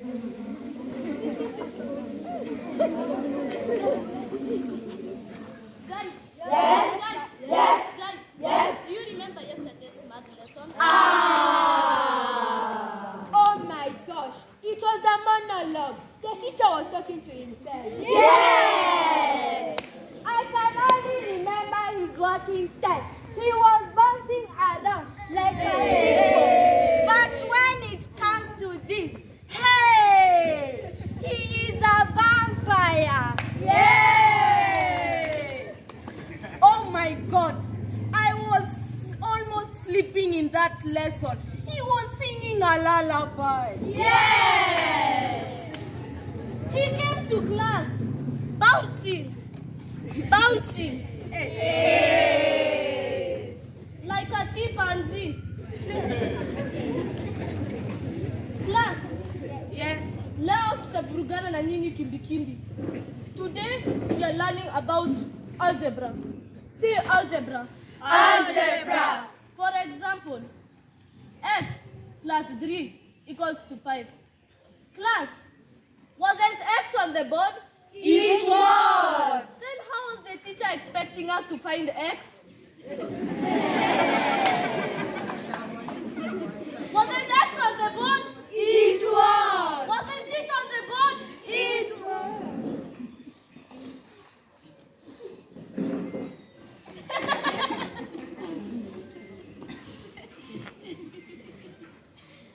Guys, yes, guys, yes, guys, yes. Do you remember yesterday's math lesson? Ah. Oh my gosh, it was a monologue. The teacher was talking to himself. Yes. I can only remember his working style. He was bouncing around like a rainbow. But when it comes to this, hey, he is a vampire. Yay! Oh my god, I was almost sleeping in that lesson. He was singing a lullaby. Yes. He came to class bouncing, bouncing like a chimpanzee. Class, Yes. leo na nyinyi. Today we are learning about algebra. See algebra. Algebra. For example, x plus 3 equals to 5. Class, wasn't x on the board? It was. Then how was the teacher expecting us to find x? wasn't x on the board? It was. Wasn't it on the board? It was.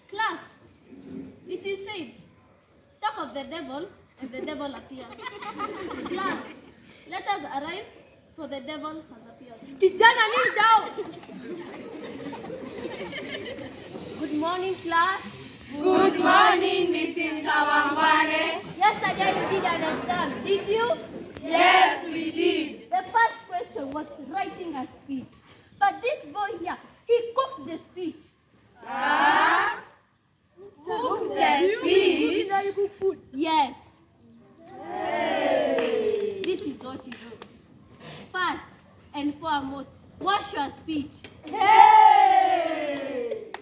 Class, it is said, talk of the devil and the devil appears. Class, let us arise for the devil has appeared. Kijana, kneel down. Good morning, class. Good morning, Mrs. Kawangware. Yesterday you did an exam, did you? Yes, we did. The first question was writing a speech. But this boy here, he cooked the speech. Ah? Cook the speech. Yes. This is what he wrote. First and foremost, wash your speech. Hey!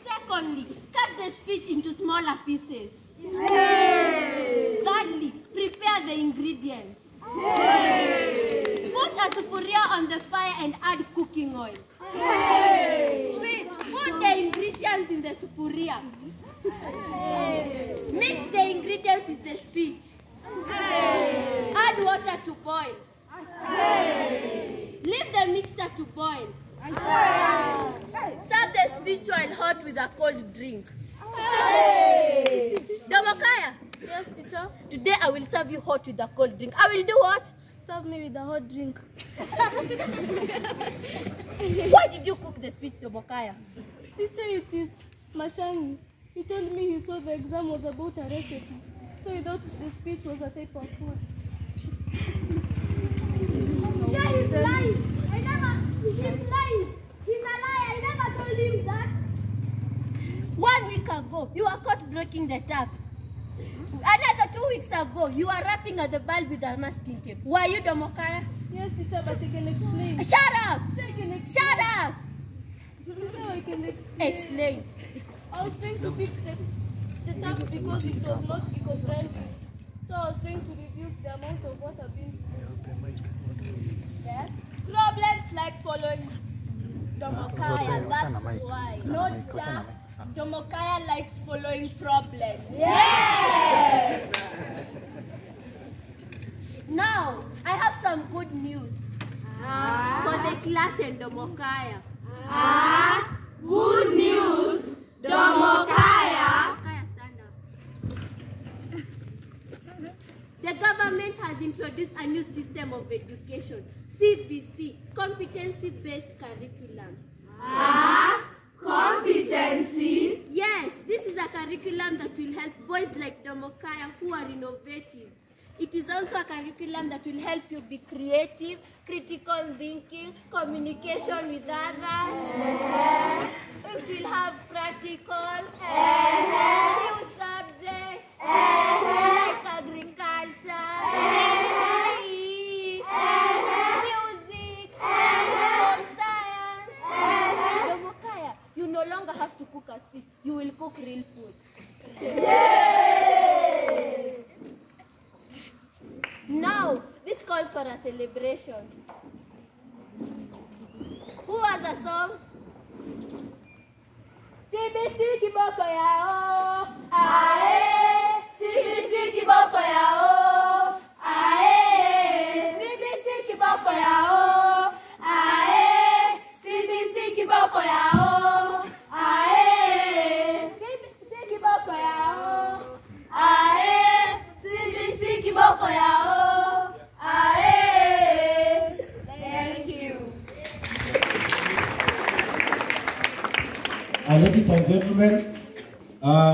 Secondly, cut the speech into smaller pieces. Hey! Thirdly, prepare the ingredients. Hey! Put a sufuria on the fire and add cooking oil. Hey! Wait, put the ingredients in the sufuria. Mix the ingredients with the speech. Add water to boil. Leave the mixture to boil. Serve the speech while hot with a cold drink. Domokaya, Yes, teacher. today I will serve you hot with a cold drink. I will do what? Serve me with a hot drink. Why did you cook the speech, Domokaya? Teacher, it is Smashani. He told me he saw the exam was about a recipe. So he thought the speech was a type of food. Sure, he's lying. I never, he's lying. He's a liar. I never told him that. One week ago, you were caught breaking the tap. Another two weeks ago, you were wrapping at the bulb with a masking tape. Were you Domokaya? Yes, teacher, but I can explain. Shut up! Teacher, can explain. Shut up! Teacher, I can explain. Explain. I was trying to fix the, the tap because it was not eco-friendly. So I was trying to reduce the amount of water being Yes. Problems like following Domokaya. That's why. Not that Domokaya likes following problems. Yes. Now, I have some good news for the class in Domokaya. Ah? Good news. Domokaya. Domokaya, stand up. The government has introduced a new system of education, CBC, competency-based curriculum. Ah? Competency. Yes, this is a curriculum that will help boys like Domokaya who are innovative. It is also a curriculum that will help you be creative, critical thinking, communication with others. cook real food. Yay! Now, this calls for a celebration. Who has a song? CBC Kiboko Yao! Ae! CBC Kiboko Yao! Ladies and gentlemen, uh,